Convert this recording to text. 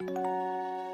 うん。